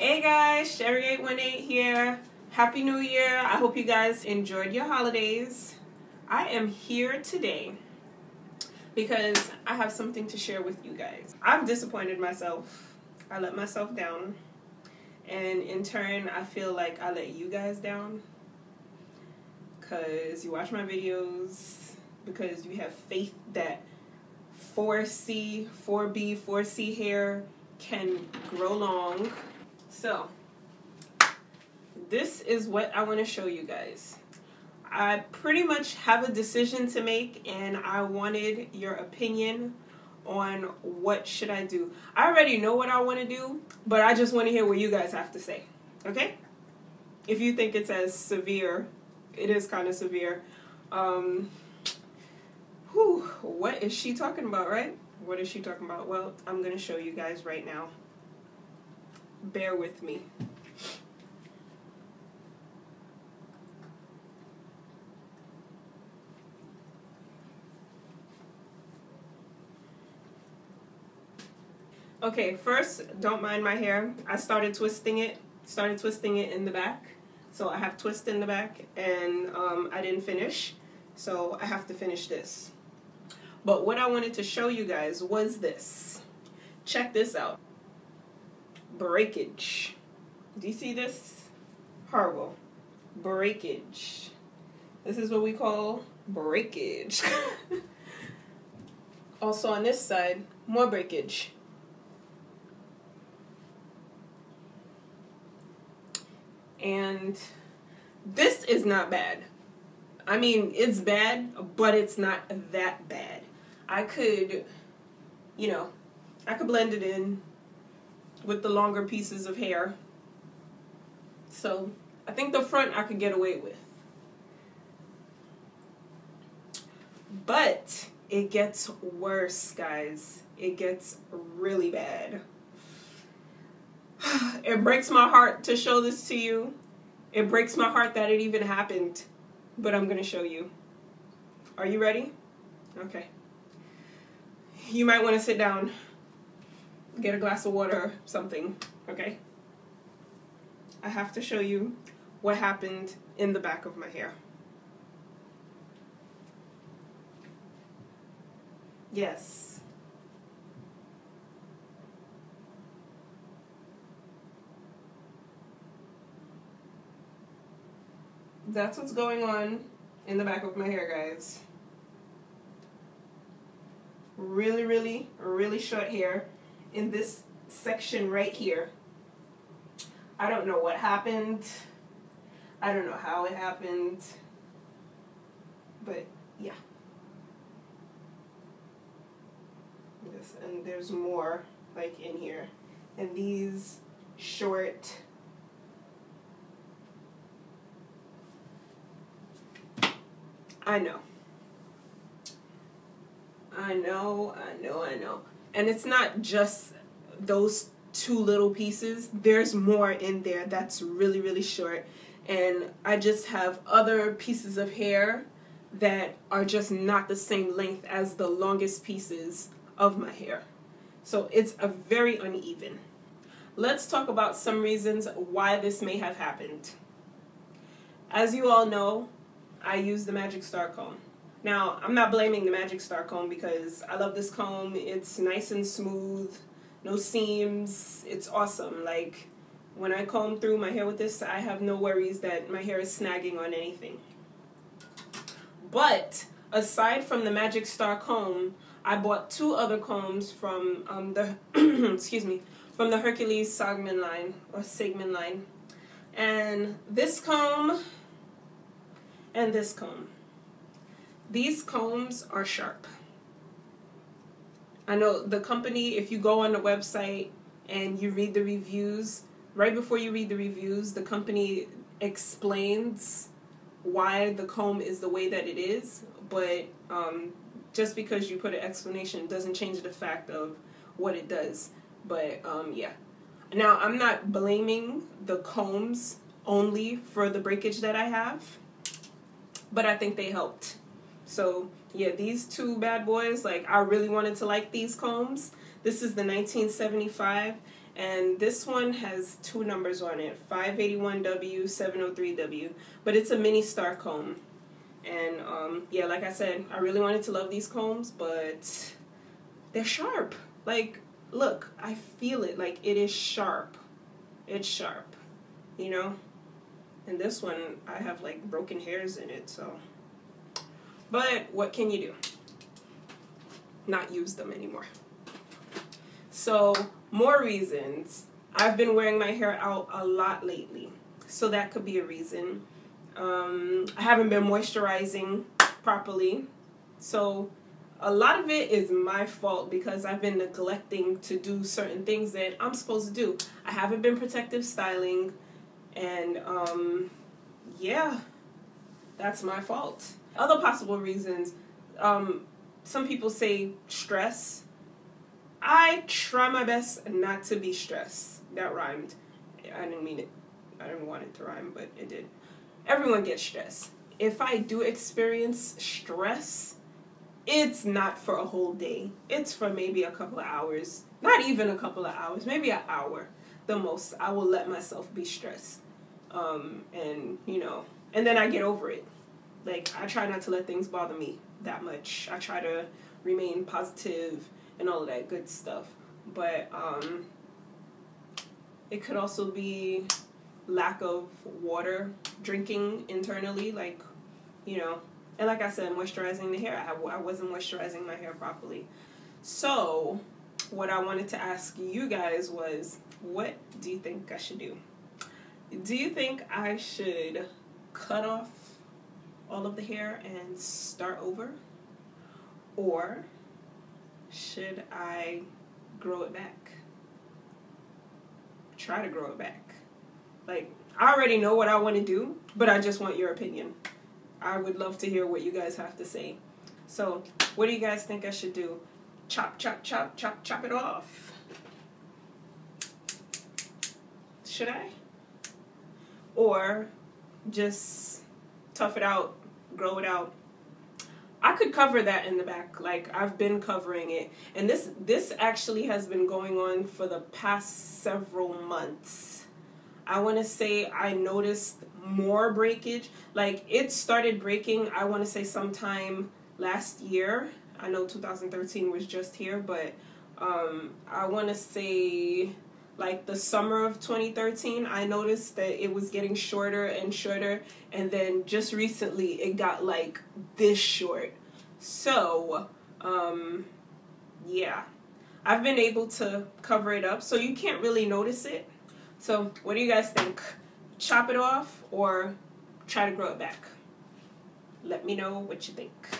Hey guys, Chery818 here. Happy New Year. I hope you guys enjoyed your holidays. I am here today because I have something to share with you guys. I've disappointed myself. I let myself down. And in turn, I feel like I let you guys down. Because you watch my videos, because you have faith that 4C, 4B, 4C hair can grow long. So, this is what I want to show you guys. I pretty much have a decision to make and I wanted your opinion on what should I do. I already know what I want to do, but I just want to hear what you guys have to say. Okay? If you think it's as severe, it is kind of severe. Um, whew, what is she talking about, right? What is she talking about? Well, I'm going to show you guys right now. Bear with me. Okay, first, don't mind my hair. I started twisting it, started twisting it in the back. So I have twist in the back and um, I didn't finish. So I have to finish this. But what I wanted to show you guys was this. Check this out. Breakage. Do you see this? Horrible. Breakage. This is what we call breakage. also on this side, more breakage. And this is not bad. I mean, it's bad, but it's not that bad. I could, you know, I could blend it in with the longer pieces of hair. So I think the front I could get away with. But it gets worse, guys. It gets really bad. it breaks my heart to show this to you. It breaks my heart that it even happened. But I'm going to show you. Are you ready? Okay. You might want to sit down, get a glass of water, something, okay? I have to show you what happened in the back of my hair. Yes. that's what's going on in the back of my hair, guys. Really, really, really short hair in this section right here. I don't know what happened. I don't know how it happened. But yeah. This, and there's more like in here. And these short I know. I know, I know, I know. And it's not just those two little pieces. There's more in there that's really, really short. And I just have other pieces of hair that are just not the same length as the longest pieces of my hair. So it's a very uneven. Let's talk about some reasons why this may have happened. As you all know, I use the Magic Star comb. Now, I'm not blaming the Magic Star comb because I love this comb. It's nice and smooth, no seams. It's awesome. Like, when I comb through my hair with this, I have no worries that my hair is snagging on anything. But, aside from the Magic Star comb, I bought two other combs from um, the, excuse me, from the Hercules Sageman line, or Segment line. And this comb and this comb. These combs are sharp. I know the company, if you go on the website and you read the reviews, right before you read the reviews, the company explains why the comb is the way that it is, but um, just because you put an explanation doesn't change the fact of what it does. But um, yeah. Now, I'm not blaming the combs only for the breakage that I have but I think they helped. So yeah, these two bad boys, like I really wanted to like these combs. This is the 1975 and this one has two numbers on it 581W, 703W, but it's a mini star comb. And um, yeah, like I said, I really wanted to love these combs, but they're sharp. Like, look, I feel it. Like, it is sharp. It's sharp, you know? And this one, I have like broken hairs in it, so. But what can you do? Not use them anymore. So, more reasons. I've been wearing my hair out a lot lately, so that could be a reason. Um, I haven't been moisturizing properly, so a lot of it is my fault because I've been neglecting to do certain things that I'm supposed to do. I haven't been protective styling, and um, yeah, that's my fault. Other possible reasons, um, some people say stress. I try my best not to be stressed. That rhymed. I didn't mean it. I didn't want it to rhyme, but it did. Everyone gets stressed. If I do experience stress, it's not for a whole day. It's for maybe a couple of hours. Not even a couple of hours, maybe an hour the most. I will let myself be stressed. Um, and, you know, and then I get over it. Like, I try not to let things bother me that much. I try to remain positive and all of that good stuff. But um, it could also be lack of water drinking internally, like, you know, and like I said, moisturizing the hair. I, I wasn't moisturizing my hair properly. So, what I wanted to ask you guys was, what do you think I should do? Do you think I should cut off all of the hair and start over? Or should I grow it back? Try to grow it back. Like, I already know what I want to do, but I just want your opinion. I would love to hear what you guys have to say. So, what do you guys think I should do? Chop, chop, chop, chop, chop it off. Should I? Or just tough it out, grow it out, I could cover that in the back. Like I've been covering it. And this this actually has been going on for the past several months. I want to say I noticed more breakage. Like it started breaking, I want to say sometime last year. I know 2013 was just here, but um I want to say like the summer of 2013, I noticed that it was getting shorter and shorter, and then just recently it got like this short. So, um, yeah, I've been able to cover it up, so you can't really notice it. So, what do you guys think? Chop it off or try to grow it back? Let me know what you think.